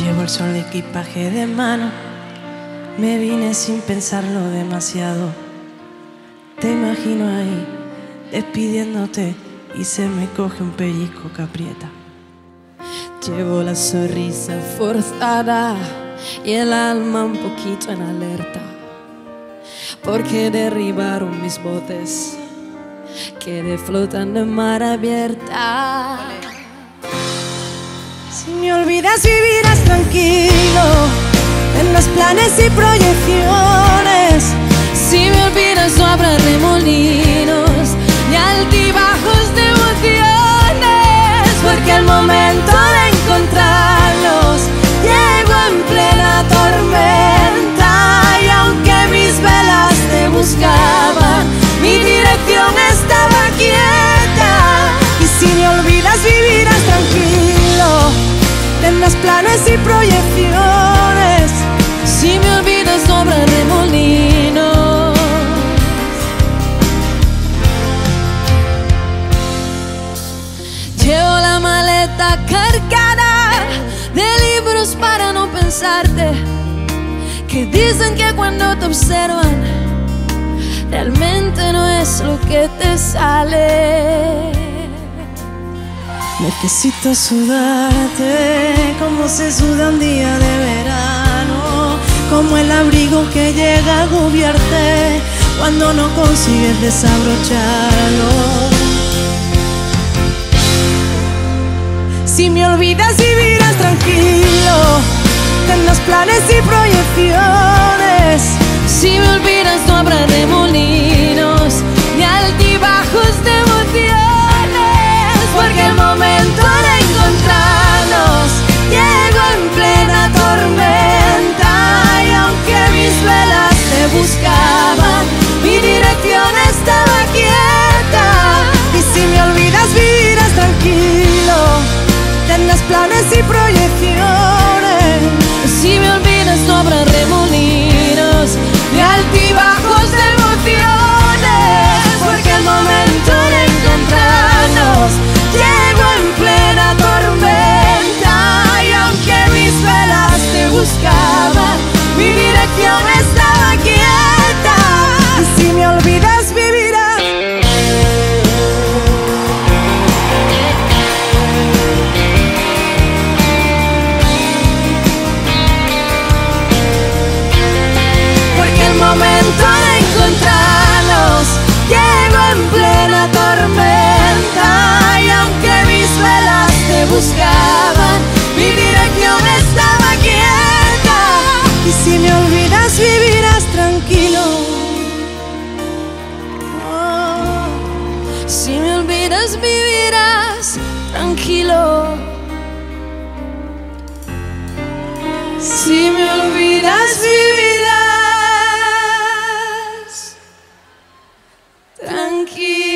Llevo el sol de equipaje de mano, me vine sin pensarlo demasiado. Te imagino ahí, despidiéndote y se me coge un pellizco que aprieta. Llevo la sonrisa forzada y el alma un poquito en alerta, porque derribaron mis botes, quedé flotando en mar abierta. Me olvidas vivirás tranquilo en los planes y proyecciones. Planes y proyecciones. Si me olvidas habrá remolinos. Llevo la maleta cargada de libros para no pensarte. Que dicen que cuando te observan, realmente no es lo que te sale. Necesito sudarte se suda un día de verano, como el abrigo que llega a agobiarte cuando no consigues desabrocharlo. Si me olvidas vivirás tranquilo, tendrás planes y proyecciones. Si me olvidas buscaban, mi dirección estaba quieta. Y si me olvidas vivirás tranquilo, tendrás planes y proyecciones. buscaban mi dirección estaba quieta. Y si me olvidas vivirás tranquilo. Oh, si me olvidas vivirás tranquilo. Si me olvidas vivirás tranquilo.